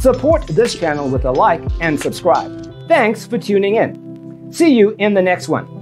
Support this channel with a like and subscribe. Thanks for tuning in. See you in the next one.